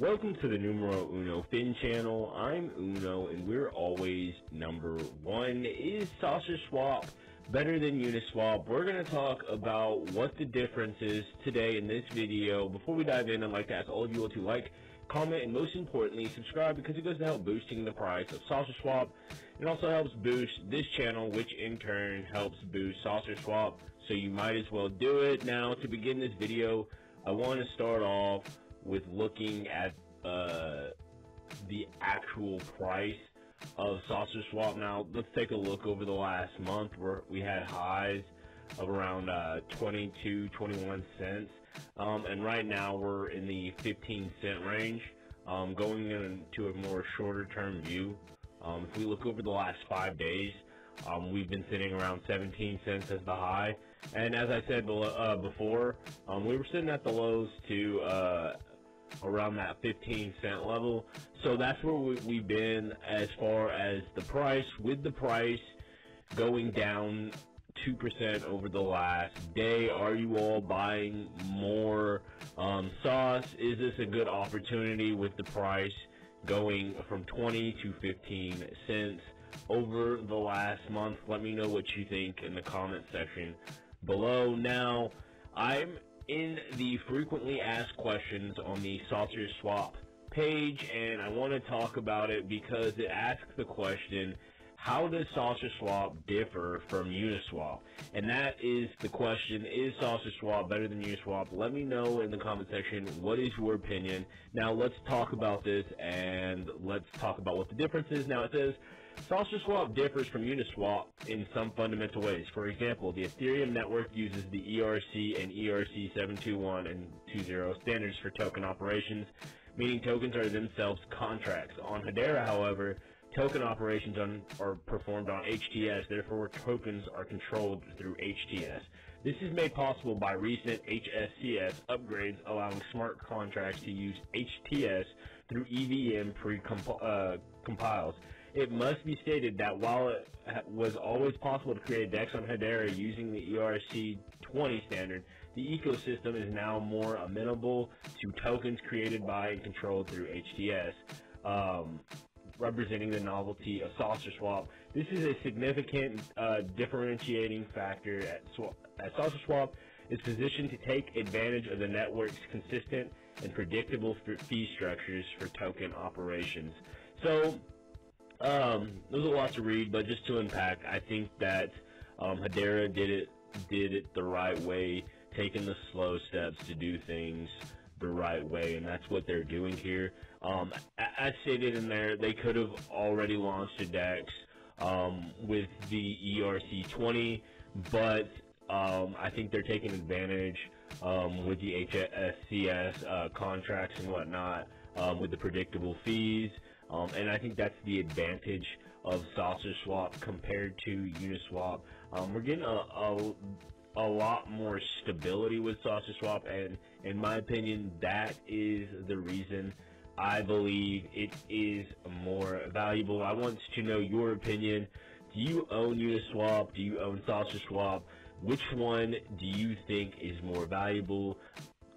Welcome to the Numero Uno Fin channel. I'm Uno and we're always number one. Is Sausage Swap better than Uniswap? We're going to talk about what the difference is today in this video. Before we dive in, I'd like to ask all of you all to like, comment, and most importantly, subscribe because it goes to help boosting the price of SaucerSwap. It also helps boost this channel, which in turn helps boost SaucerSwap. So you might as well do it. Now, to begin this video, I want to start off with looking at uh, the actual price of SaucerSwap. Now, let's take a look over the last month where we had highs of around uh, 22, 21 cents. Um, and right now we're in the 15 cent range. Um, going into a more shorter term view, um, if we look over the last five days, um, we've been sitting around 17 cents as the high. And as I said uh, before, um, we were sitting at the lows to uh, around that 15 cent level. So that's where we, we've been as far as the price, with the price going down 2% over the last day. Are you all buying more um, sauce? Is this a good opportunity with the price going from 20 to 15 cents over the last month? Let me know what you think in the comment section below. Now, I'm in the frequently asked questions on the Sausage Swap page, and I want to talk about it because it asks the question, how does SaucerSwap differ from Uniswap? And that is the question, is SaucerSwap better than Uniswap? Let me know in the comment section, what is your opinion? Now let's talk about this and let's talk about what the difference is. Now it says, SaucerSwap differs from Uniswap in some fundamental ways. For example, the Ethereum network uses the ERC and ERC 721 and 20 standards for token operations, meaning tokens are themselves contracts. On Hedera, however, token operations on, are performed on HTS, therefore tokens are controlled through HTS. This is made possible by recent HSCS upgrades allowing smart contracts to use HTS through EVM pre-compiles. Uh, it must be stated that while it was always possible to create DEX on Hedera using the ERC20 standard, the ecosystem is now more amenable to tokens created by and controlled through HTS. Um, representing the novelty of SaucerSwap. This is a significant uh, differentiating factor at, Swap, at SaucerSwap is positioned to take advantage of the network's consistent and predictable fee structures for token operations. So um, there's a lot to read, but just to unpack, I think that um, Hedera did it did it the right way, taking the slow steps to do things the right way, and that's what they're doing here. Um, as stated in there, they could have already launched a DEX um, with the ERC20, but um, I think they're taking advantage um, with the HSCS uh, contracts and whatnot, um, with the predictable fees. Um, and I think that's the advantage of SaucerSwap compared to Uniswap. Um, we're getting a, a, a lot more stability with SaucerSwap, and in my opinion, that is the reason I believe it is more valuable. I want to know your opinion. Do you own Uniswap? Do you own SaucerSwap? Which one do you think is more valuable?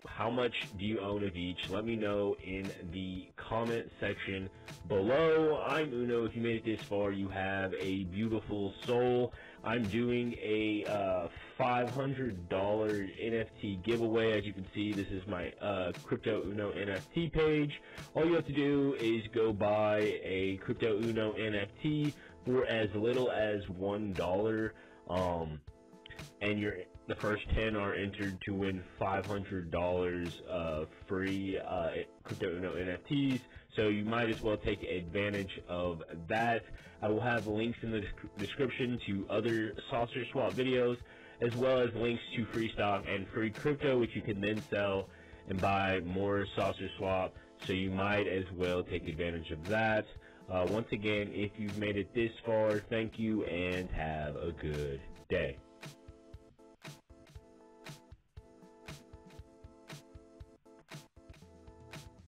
how much do you own of each? Let me know in the comment section below. I'm Uno. If you made it this far, you have a beautiful soul. I'm doing a uh, $500 NFT giveaway. As you can see, this is my uh, Crypto Uno NFT page. All you have to do is go buy a Crypto Uno NFT for as little as $1. Um, and you're the first 10 are entered to win $500 of free uh, crypto NFTs. So you might as well take advantage of that. I will have links in the description to other SaucerSwap videos, as well as links to free stock and free crypto, which you can then sell and buy more SaucerSwap. So you might as well take advantage of that. Uh, once again, if you've made it this far, thank you and have a good day.